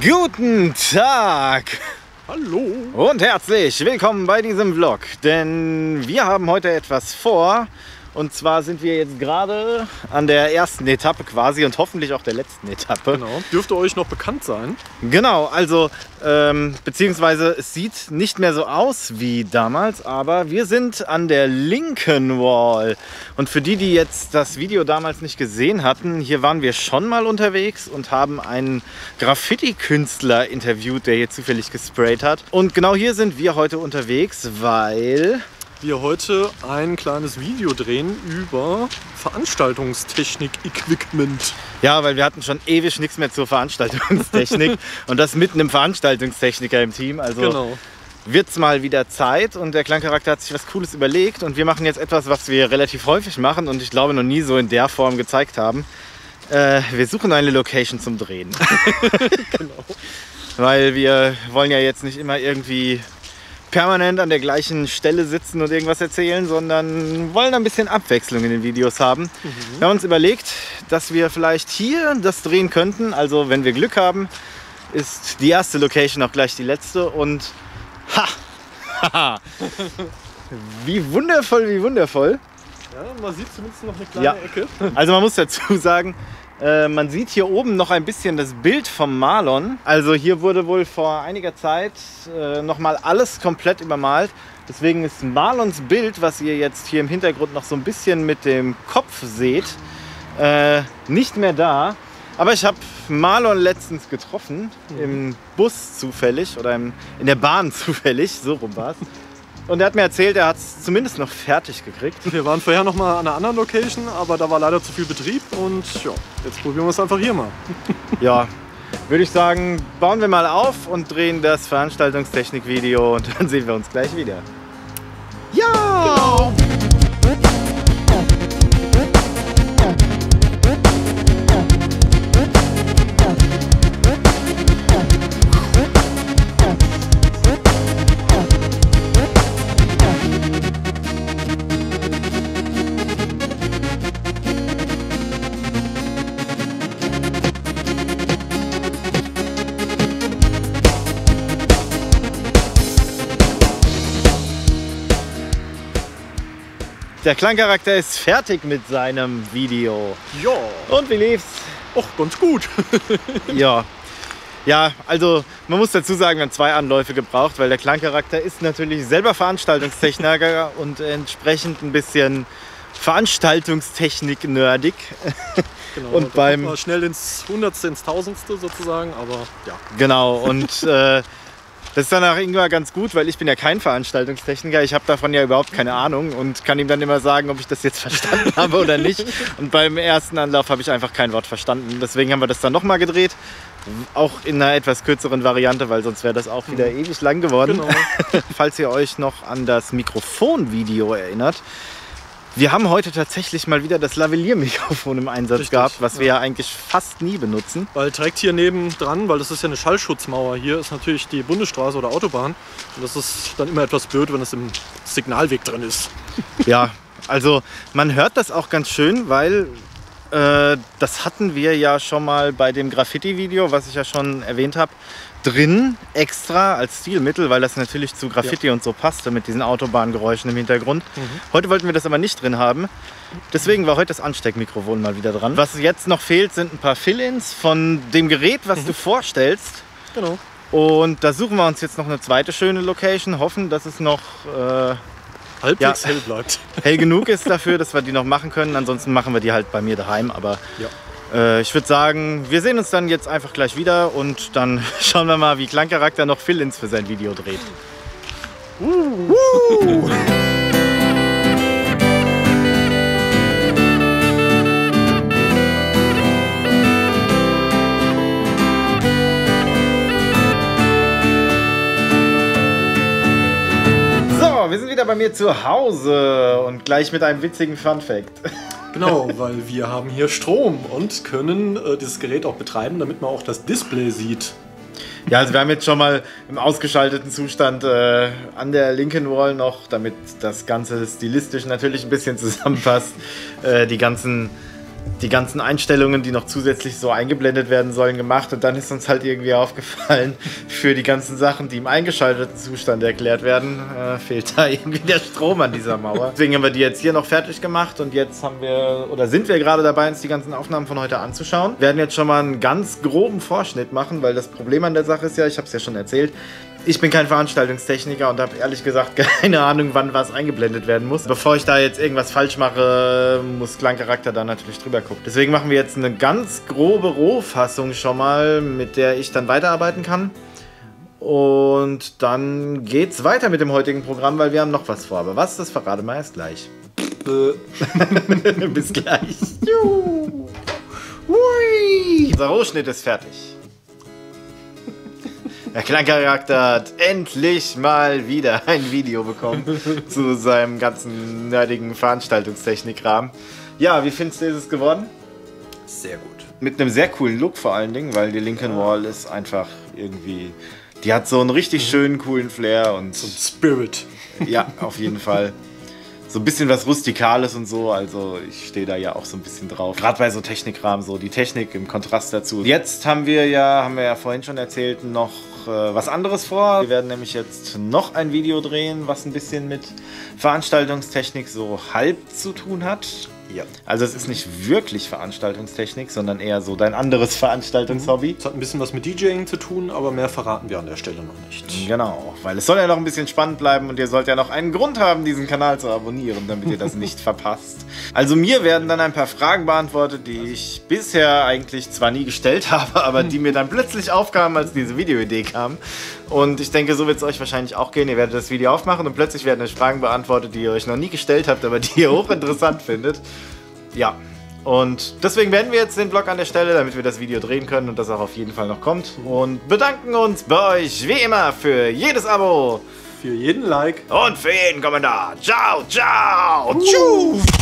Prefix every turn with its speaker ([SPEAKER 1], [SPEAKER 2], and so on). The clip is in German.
[SPEAKER 1] Guten Tag
[SPEAKER 2] Hallo.
[SPEAKER 1] und herzlich willkommen bei diesem Vlog, denn wir haben heute etwas vor. Und zwar sind wir jetzt gerade an der ersten Etappe quasi und hoffentlich auch der letzten Etappe.
[SPEAKER 2] Genau. Dürfte euch noch bekannt sein.
[SPEAKER 1] Genau, also ähm, beziehungsweise es sieht nicht mehr so aus wie damals, aber wir sind an der linken Wall. Und für die, die jetzt das Video damals nicht gesehen hatten, hier waren wir schon mal unterwegs und haben einen Graffiti-Künstler interviewt, der hier zufällig gesprayt hat. Und genau hier sind wir heute unterwegs, weil
[SPEAKER 2] Wir heute ein kleines Video drehen über Veranstaltungstechnik-Equipment.
[SPEAKER 1] Ja, weil wir hatten schon ewig nichts mehr zur Veranstaltungstechnik und das mit einem Veranstaltungstechniker im Team. Also
[SPEAKER 2] Genau.
[SPEAKER 1] wird's mal wieder Zeit und der Klangcharakter hat sich was Cooles überlegt und wir machen jetzt etwas, was wir relativ häufig machen und ich glaube noch nie so in der Form gezeigt haben. Äh, wir suchen eine Location zum Drehen.
[SPEAKER 2] genau.
[SPEAKER 1] Weil wir wollen ja jetzt nicht immer irgendwie permanent an der gleichen Stelle sitzen und irgendwas erzählen, sondern wollen ein bisschen Abwechslung in den Videos haben. Wir haben uns überlegt, dass wir vielleicht hier das drehen könnten. Also wenn wir Glück haben, ist die erste Location auch gleich die letzte und ha! Wie wundervoll, wie wundervoll.
[SPEAKER 2] Ja, man sieht zumindest noch eine kleine
[SPEAKER 1] Ja.
[SPEAKER 2] Ecke.
[SPEAKER 1] Also man muss dazu sagen, äh, man sieht hier oben noch ein bisschen das Bild vom Marlon. Also hier wurde wohl vor einiger Zeit äh, nochmal alles komplett übermalt. Deswegen ist Marlons Bild, was ihr jetzt hier im Hintergrund noch so ein bisschen mit dem Kopf seht, äh, nicht mehr da. Aber ich habe Marlon letztens getroffen, im Bus zufällig oder im, in der Bahn zufällig, so rum war es. Und er hat mir erzählt, er hat es zumindest noch fertig gekriegt.
[SPEAKER 2] Wir waren vorher noch mal an einer anderen Location, aber da war leider zu viel Betrieb und ja, jetzt probieren wir es einfach hier mal.
[SPEAKER 1] Ja, würde ich sagen, bauen wir mal auf und drehen das Veranstaltungstechnik-Video und dann sehen wir uns gleich wieder. Der Klangcharakter ist fertig mit seinem Video.
[SPEAKER 2] Ja,
[SPEAKER 1] Und wie lief's?
[SPEAKER 2] och, ganz gut.
[SPEAKER 1] Ja. Ja, also man muss dazu sagen, wir haben zwei Anläufe gebraucht, weil der Klangcharakter ist natürlich selber Veranstaltungstechniker und entsprechend ein bisschen Veranstaltungstechnik-nerdig.
[SPEAKER 2] Genau,
[SPEAKER 1] Und beim-
[SPEAKER 2] schnell ins Hundertste, ins Tausendste sozusagen, aber ja.
[SPEAKER 1] Genau, und äh, das ist dann auch irgendwann ganz gut, weil ich bin ja kein Veranstaltungstechniker. Ich habe davon ja überhaupt keine Ahnung und kann ihm dann immer sagen, ob ich das jetzt verstanden habe oder nicht. Und beim ersten Anlauf habe ich einfach kein Wort verstanden. Deswegen haben wir das dann nochmal gedreht. Auch in einer etwas kürzeren Variante, weil sonst wäre das auch wieder ewig lang geworden.
[SPEAKER 2] Genau.
[SPEAKER 1] Falls ihr euch noch an das Mikrofonvideo erinnert. Wir haben heute tatsächlich mal wieder das Lavalier-Mikrofon im Einsatz
[SPEAKER 2] Richtig,
[SPEAKER 1] gehabt, was wir
[SPEAKER 2] ja.
[SPEAKER 1] ja eigentlich fast nie benutzen.
[SPEAKER 2] Weil direkt hier neben dran, weil das ist ja eine Schallschutzmauer hier, ist natürlich die Bundesstraße oder Autobahn. Und das ist dann immer etwas blöd, wenn es im Signalweg drin ist.
[SPEAKER 1] Ja, also man hört das auch ganz schön, weil das hatten wir ja schon mal bei dem Graffiti-Video, was ich ja schon erwähnt habe, drin extra als Stilmittel, weil das natürlich zu Graffiti und so passte mit diesen Autobahngeräuschen im Hintergrund. Heute wollten wir das aber nicht drin haben. Deswegen war heute das Ansteckmikrofon mal wieder dran. Was jetzt noch fehlt, sind ein paar Fill-ins von dem Gerät, was du vorstellst.
[SPEAKER 2] Genau.
[SPEAKER 1] Und da suchen wir uns jetzt noch eine zweite schöne Location, hoffen, dass es noch äh,
[SPEAKER 2] Halbwegs
[SPEAKER 1] Ja.
[SPEAKER 2] hell bleibt.
[SPEAKER 1] hell genug ist dafür, dass wir die noch machen können. Ansonsten machen wir die halt bei mir daheim. Aber
[SPEAKER 2] Ja.
[SPEAKER 1] äh, ich würde sagen, wir sehen uns dann jetzt einfach gleich wieder und dann schauen wir mal, wie Klangcharakter noch Fill-ins für sein Video dreht. So, wir bei mir zu Hause und gleich mit einem witzigen Fun Fact.
[SPEAKER 2] Genau, weil wir haben hier Strom und können äh, dieses Gerät auch betreiben, damit man auch das Display sieht.
[SPEAKER 1] Ja, also wir haben jetzt schon mal im ausgeschalteten Zustand äh, an der linken Wall noch, damit das Ganze stilistisch natürlich ein bisschen zusammenpasst, äh, die ganzen die ganzen Einstellungen, die noch zusätzlich so eingeblendet werden sollen, gemacht. Und dann ist uns halt irgendwie aufgefallen, für die ganzen Sachen, die im eingeschalteten Zustand erklärt werden, äh, fehlt da irgendwie der Strom an dieser Mauer. Deswegen haben wir die jetzt hier noch fertig gemacht und jetzt haben wir, oder sind wir gerade dabei, uns die ganzen Aufnahmen von heute anzuschauen. Wir werden jetzt schon mal einen ganz groben Vorschnitt machen, weil das Problem an der Sache ist ja, ich habe es ja schon erzählt, ich bin kein Veranstaltungstechniker und habe ehrlich gesagt keine Ahnung, wann was eingeblendet werden muss. Bevor ich da jetzt irgendwas falsch mache, muss Klangcharakter da natürlich drüber gucken. Deswegen machen wir jetzt eine ganz grobe Rohfassung schon mal, mit der ich dann weiterarbeiten kann. Und dann geht's weiter mit dem heutigen Programm, weil wir haben noch was vor. Aber was, das verrate mal erst gleich. Bis gleich. Juhu. Hui. Unser Rohschnitt ist fertig. Der Klangcharakter hat endlich mal wieder ein Video bekommen zu seinem ganzen nerdigen Veranstaltungstechnikrahmen. Ja, wie findest du, ist es geworden?
[SPEAKER 2] Sehr gut.
[SPEAKER 1] Mit einem sehr coolen Look vor allen Dingen, weil die Lincoln Wall ist einfach irgendwie. Die hat so einen richtig schönen, coolen Flair und.
[SPEAKER 2] So ein Spirit.
[SPEAKER 1] Ja, auf jeden Fall. So ein bisschen was Rustikales und so, also ich stehe da ja auch so ein bisschen drauf. Gerade bei so Technikrahmen, so die Technik im Kontrast dazu. Jetzt haben wir ja, haben wir ja vorhin schon erzählt, noch äh, was anderes vor. Wir werden nämlich jetzt noch ein Video drehen, was ein bisschen mit Veranstaltungstechnik so halb zu tun hat.
[SPEAKER 2] Ja.
[SPEAKER 1] Also es ist nicht wirklich Veranstaltungstechnik, sondern eher so dein anderes Veranstaltungshobby.
[SPEAKER 2] Es hat ein bisschen was mit DJing zu tun, aber mehr verraten wir an der Stelle noch nicht.
[SPEAKER 1] Genau, weil es soll ja noch ein bisschen spannend bleiben und ihr sollt ja noch einen Grund haben, diesen Kanal zu abonnieren, damit ihr das nicht verpasst. Also mir werden dann ein paar Fragen beantwortet, die ich bisher eigentlich zwar nie gestellt habe, aber die mir dann plötzlich aufkamen, als diese Videoidee kam. Und ich denke, so wird es euch wahrscheinlich auch gehen. Ihr werdet das Video aufmachen und plötzlich werden euch Fragen beantwortet, die ihr euch noch nie gestellt habt, aber die ihr hochinteressant findet. Ja, und deswegen beenden wir jetzt den Vlog an der Stelle, damit wir das Video drehen können und das auch auf jeden Fall noch kommt. Und bedanken uns bei euch wie immer für jedes Abo
[SPEAKER 2] Für jeden Like.
[SPEAKER 1] und für jeden Kommentar. Ciao, ciao, tschüss.